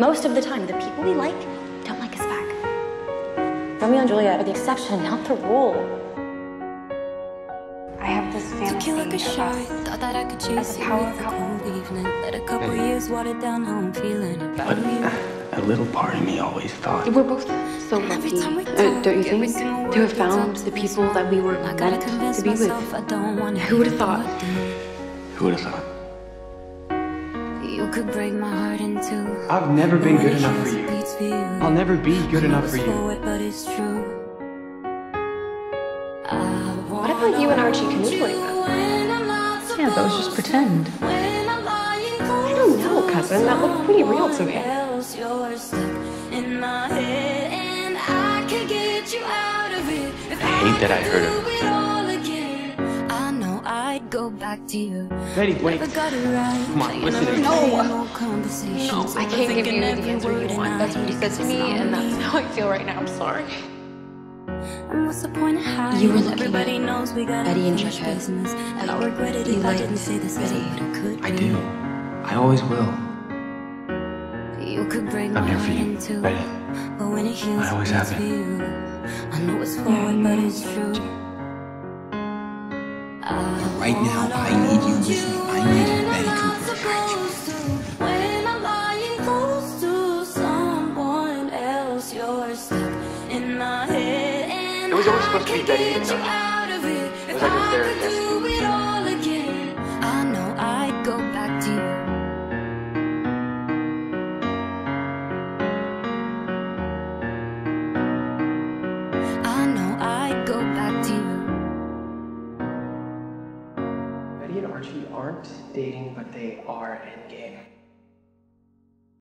most of the time, the people we like don't like us back. Romeo and Juliet are the exception, not the rule. I have this fantasy like a of shot. us Thought that I could chase as a it power with a cold evening. Let a couple years water down how I'm feeling about But you. a little part of me always thought We're both so Every lucky, time we uh, don't you every think? single To have found the up to this people that we were I gotta meant convince to be with. I don't want Who would've thought? Who would have thought? You could break my heart in two. I've never been good enough for you. beats for you. I'll never be good enough for you. but it's true. What about you and Archie canoodling though? Yeah, that was just pretend. I don't know, cousin. That looked pretty real to me. I hate that I heard of go back to you. Betty, wait. Never got it right. Come on, listen to me. No. No conversations. I can't give you the answer you want. That's what you said to me, and that's how I feel right now. I'm sorry. And what's the point of hiding? You were looking Everybody at knows we got Betty and unfinished Jughead. business. And Like, I oh, regret it if I didn't say this Betty. it could I do. I always will. You could break I'm here for you, in. Betty. But when it heals, I always have beats been. you. I know it's forward, but it's true. Uh, Right now, I need you with me. I need Betty Cooper. When I'm lying close to someone else, you're stuck in my head. It was always supposed to be Betty can't and get you Archie. And Archie aren't dating, but they are endgame.